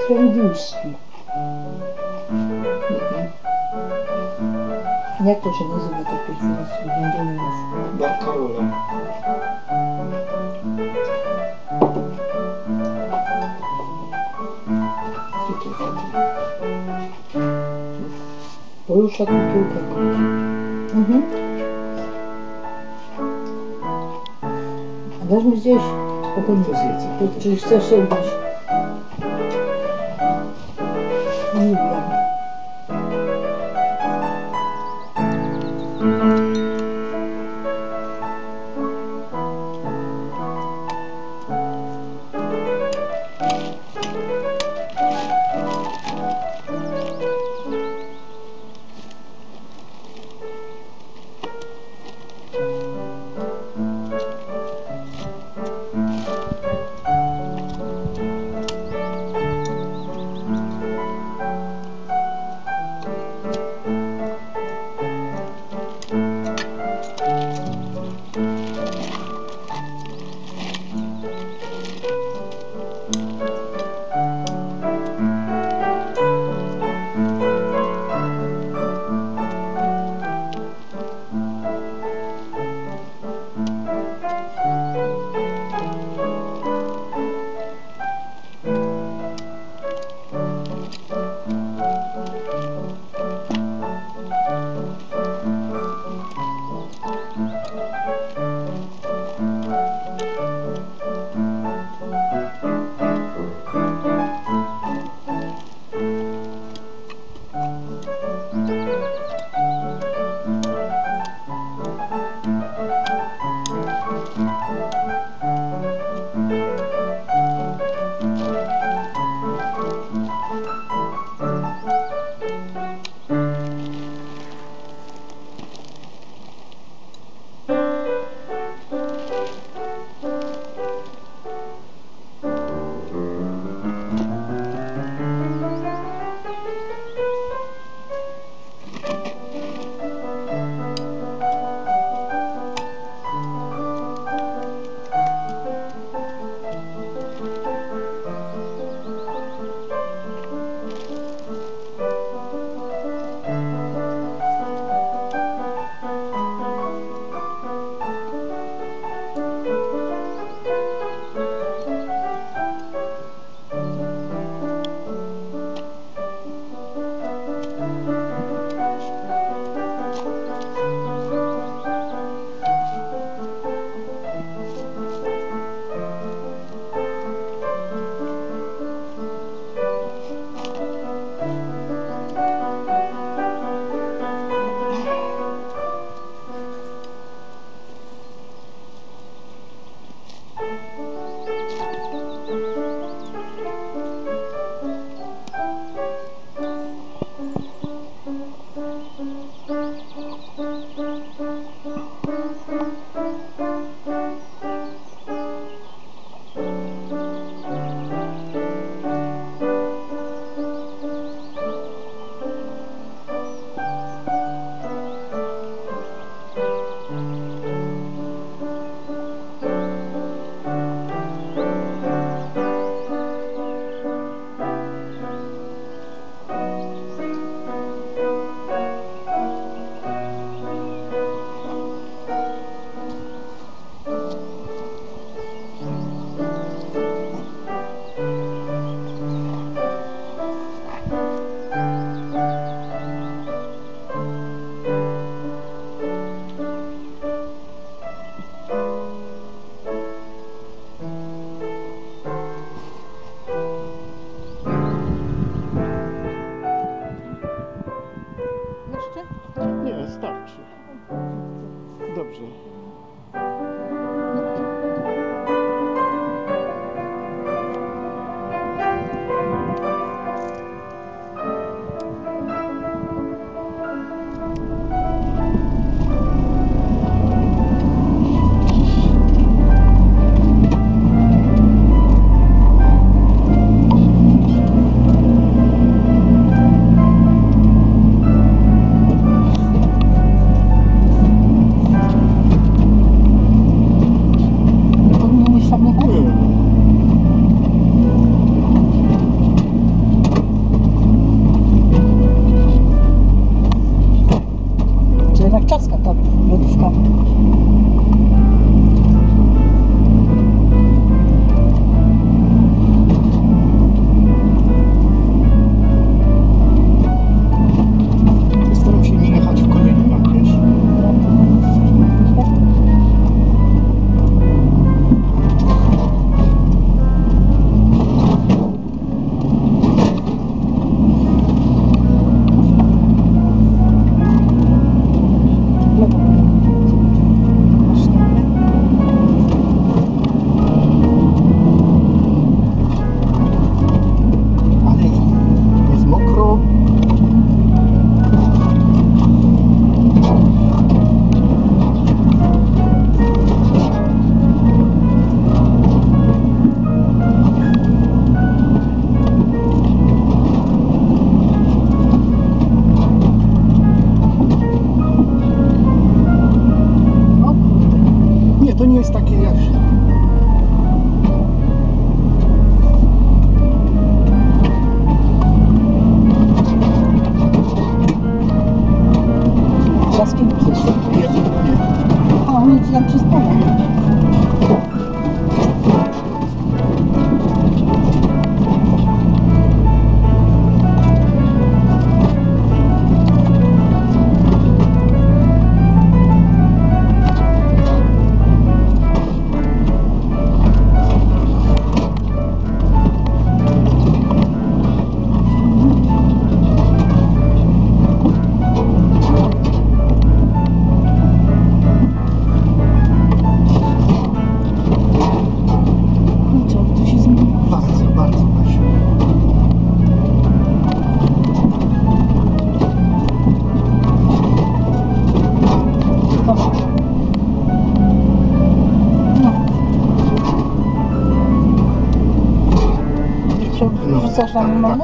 Фелікс Френдюшський. Як то ще називати такий зараз блондин у нас? Баркарола. Скільки це? Груша кукілка. Угу. А даже здесь спокойно. Позиція. Тут же все jest takie jeszcze. Teraz kiedy przyszedł? Nie. A, on ci tam przystanął. wrzucasz tak. na?